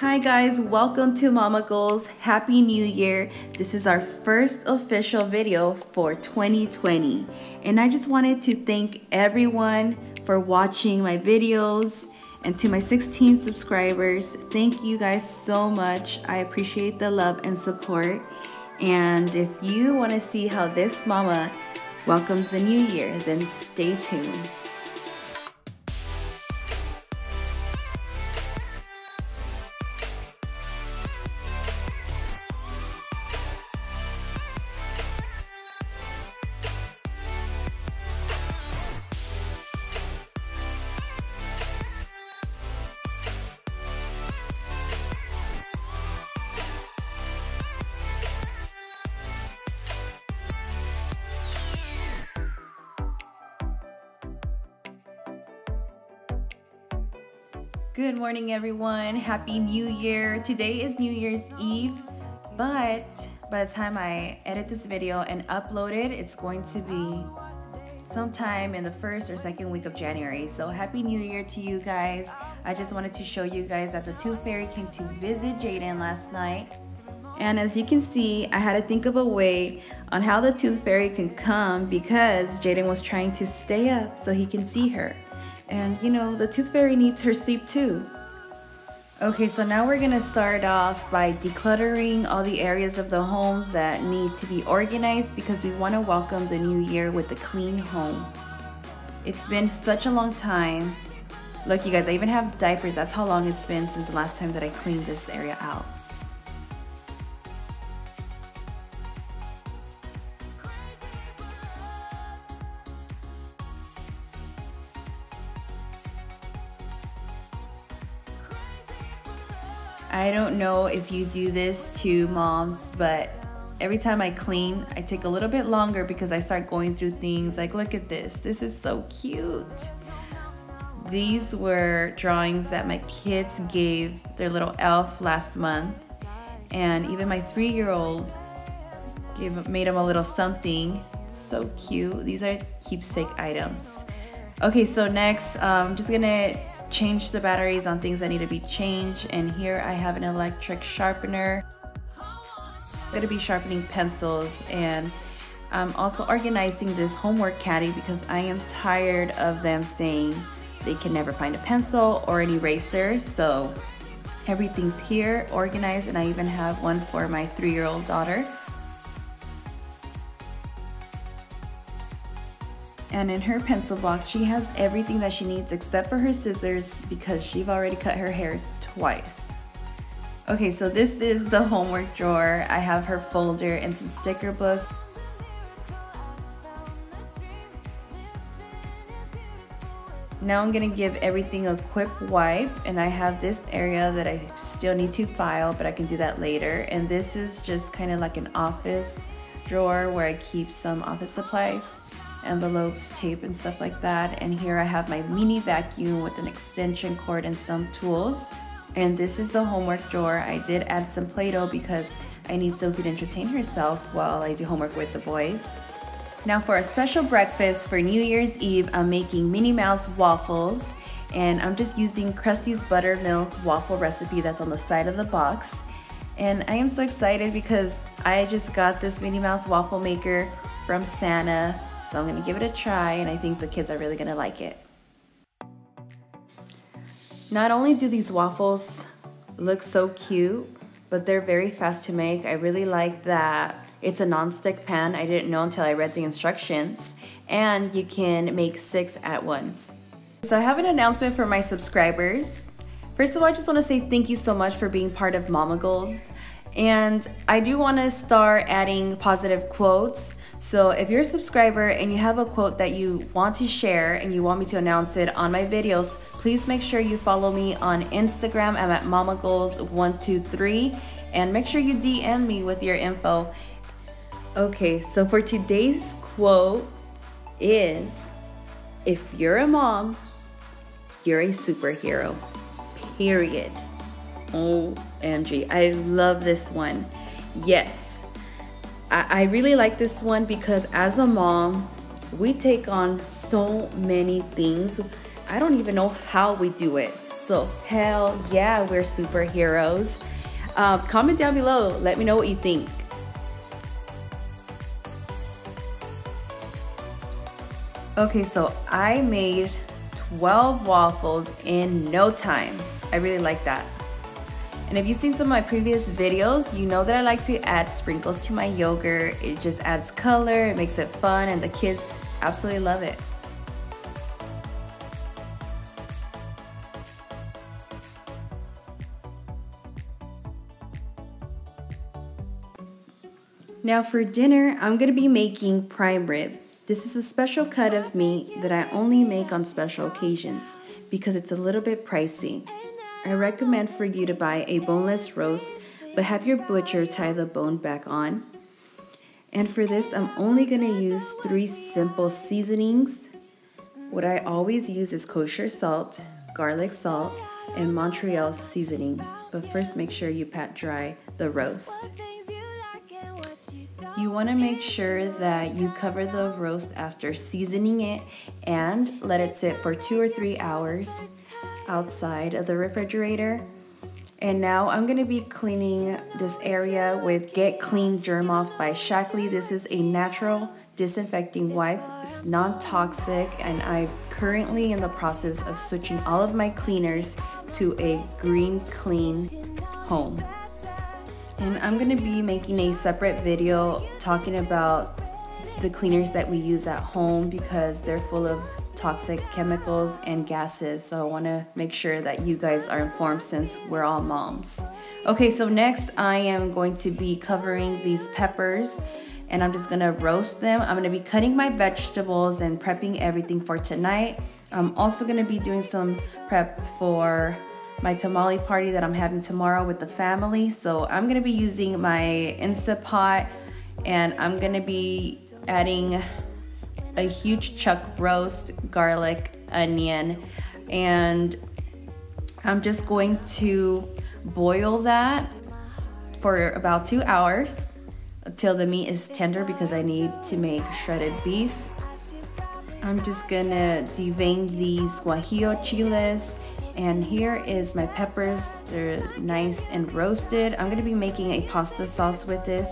Hi guys, welcome to Momma Goals. Happy New Year. This is our first official video for 2020. And I just wanted to thank everyone for watching my videos and to my 16 subscribers, thank you guys so much. I appreciate the love and support. And if you want to see how this mama welcomes the new year, then stay tuned. Good morning, everyone. Happy New Year. Today is New Year's Eve, but by the time I edit this video and upload it, it's going to be sometime in the first or second week of January. So happy New Year to you guys. I just wanted to show you guys that the Tooth Fairy came to visit Jaden last night. And as you can see, I had to think of a way on how the Tooth Fairy can come because Jaden was trying to stay up so he can see her. And you know, the tooth fairy needs her sleep too. Okay, so now we're gonna start off by decluttering all the areas of the home that need to be organized because we wanna welcome the new year with a clean home. It's been such a long time. Look, you guys, I even have diapers. That's how long it's been since the last time that I cleaned this area out. I don't know if you do this to moms, but every time I clean, I take a little bit longer because I start going through things like, look at this, this is so cute. These were drawings that my kids gave their little elf last month. And even my three-year-old made him a little something. So cute. These are keepsake items. Okay, so next, I'm um, just gonna change the batteries on things that need to be changed. And here I have an electric sharpener. I'm gonna be sharpening pencils and I'm also organizing this homework caddy because I am tired of them saying they can never find a pencil or an eraser. So everything's here organized and I even have one for my three-year-old daughter. And in her pencil box, she has everything that she needs except for her scissors because she's already cut her hair twice. Okay, so this is the homework drawer. I have her folder and some sticker books. Now I'm gonna give everything a quick wipe and I have this area that I still need to file, but I can do that later. And this is just kind of like an office drawer where I keep some office supplies envelopes, tape, and stuff like that. And here I have my mini vacuum with an extension cord and some tools. And this is the homework drawer. I did add some Play-Doh because I need Sophie to entertain herself while I do homework with the boys. Now for a special breakfast for New Year's Eve, I'm making Minnie Mouse waffles. And I'm just using Krusteaz buttermilk waffle recipe that's on the side of the box. And I am so excited because I just got this Minnie Mouse waffle maker from Santa so I'm gonna give it a try and I think the kids are really gonna like it. Not only do these waffles look so cute, but they're very fast to make. I really like that it's a non-stick pan. I didn't know until I read the instructions. And you can make six at once. So I have an announcement for my subscribers. First of all, I just wanna say thank you so much for being part of Momma Goals. And I do wanna start adding positive quotes so if you're a subscriber and you have a quote that you want to share and you want me to announce it on my videos, please make sure you follow me on Instagram. I'm at mommagoals123 and make sure you DM me with your info. Okay, so for today's quote is if you're a mom, you're a superhero. Period. Oh, OMG. I love this one. Yes, I, I really like this one because as a mom, we take on so many things. I don't even know how we do it. So hell yeah, we're superheroes. Uh, comment down below. Let me know what you think. Okay, so I made 12 waffles in no time. I really like that. And if you've seen some of my previous videos, you know that I like to add sprinkles to my yogurt. It just adds color, it makes it fun, and the kids absolutely love it. Now for dinner, I'm gonna be making prime rib. This is a special cut of meat that I only make on special occasions because it's a little bit pricey. I recommend for you to buy a boneless roast, but have your butcher tie the bone back on. And for this, I'm only gonna use three simple seasonings. What I always use is kosher salt, garlic salt, and Montreal seasoning. But first, make sure you pat dry the roast. You want to make sure that you cover the roast after seasoning it and let it sit for two or three hours outside of the refrigerator. And now I'm to be cleaning this area with Get Clean Germ Off by Shaklee. This is a natural disinfecting wipe. It's non-toxic and I'm currently in the process of switching all of my cleaners to a green clean home. And I'm to be making a separate video talking about the cleaners that we use at home because they're full of toxic chemicals and gases. So I want to make sure that you guys are informed since we're all moms. Okay, so next I am going to be covering these peppers and I'm just gonna roast them. I'm gonna be cutting my vegetables and prepping everything for tonight. I'm also gonna be doing some prep for my tamale party that I'm having tomorrow with the family. So I'm gonna be using my Instapot and I'm gonna be adding a huge chuck roast, garlic, onion, and I'm just going to boil that for about two hours until the meat is tender because I need to make shredded beef. I'm just gonna devein these guajillo chiles and here is my peppers. They're nice and roasted. I'm gonna be making a pasta sauce with this.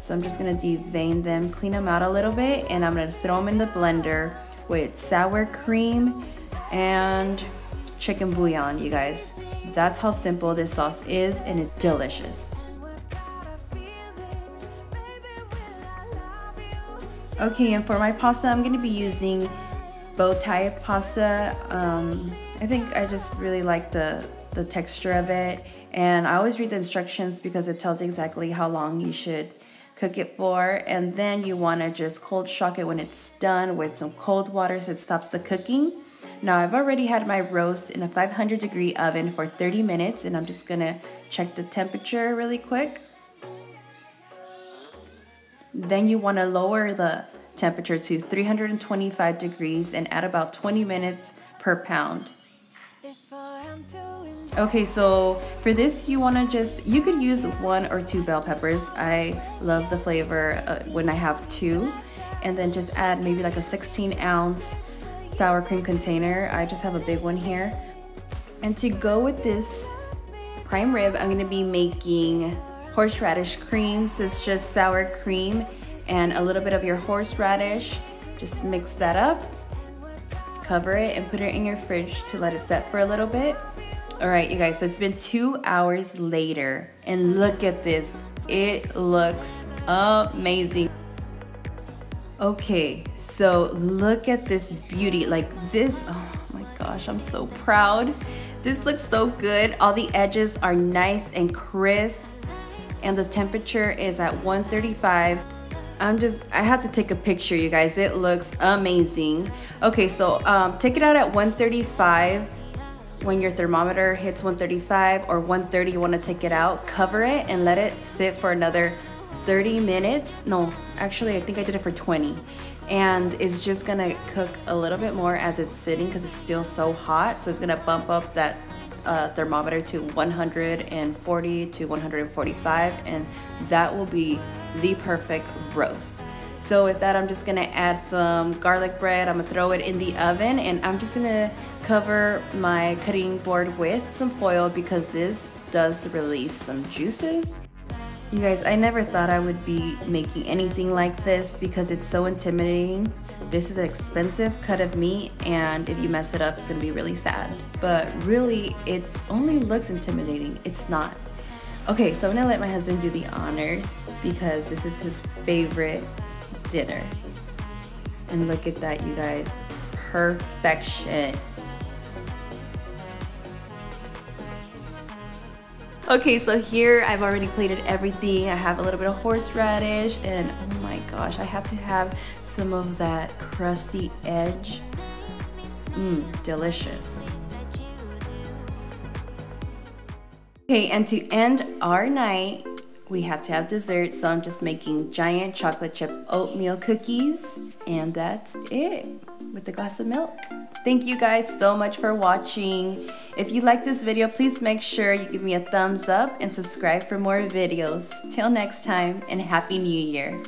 So I'm just gonna devein them, clean them out a little bit, and I'm gonna throw them in the blender with sour cream and chicken bouillon, you guys. That's how simple this sauce is and it's delicious. Okay, and for my pasta, I'm gonna be using bow tie pasta. Um, I think I just really like the, the texture of it. And I always read the instructions because it tells exactly how long you should cook it for. And then you want to just cold shock it when it's done with some cold water so it stops the cooking. Now I've already had my roast in a 500 degree oven for 30 minutes and I'm just to check the temperature really quick. Then you want to lower the temperature to 325 degrees and add about 20 minutes per pound. Okay, so for this, you want to just, you could use one or two bell peppers. I love the flavor uh, when I have two. And then just add maybe like a 16 ounce sour cream container. I just have a big one here. And to go with this prime rib, I'm gonna be making horseradish cream. So it's just sour cream and a little bit of your horseradish. Just mix that up, cover it and put it in your fridge to let it set for a little bit. All right, you guys, so it's been two hours later and look at this. It looks amazing. Okay, so look at this beauty. Like this, oh my gosh, I'm so proud. This looks so good. All the edges are nice and crisp and the temperature is at 135. I'm just, I have to take a picture, you guys. It looks amazing. Okay, so um, take it out at 135 when your thermometer hits 135 or 130 you want to take it out cover it and let it sit for another 30 minutes. No actually I think I did it for 20 and it's just gonna cook a little bit more as it's sitting because it's still so hot. So it's gonna bump up that uh, thermometer to 140 to 145 and that will be the perfect roast so with that I'm just gonna add some garlic bread I'm gonna throw it in the oven and I'm just gonna cover my cutting board with some foil because this does release some juices. You guys, I never thought I would be making anything like this because it's so intimidating. This is an expensive cut of meat and if you mess it up, it's gonna be really sad. But really, it only looks intimidating. It's not. Okay, so I'm gonna let my husband do the honors because this is his favorite dinner. And look at that, you guys. Perfection. Okay, so here I've already plated everything. I have a little bit of horseradish and oh my gosh, I have to have some of that crusty edge. Mmm, delicious. Okay, and to end our night, we had to have dessert, so I'm just making giant chocolate chip oatmeal cookies, and that's it with a glass of milk. Thank you guys so much for watching. If you like this video, please make sure you give me a thumbs up and subscribe for more videos. Till next time, and Happy New Year.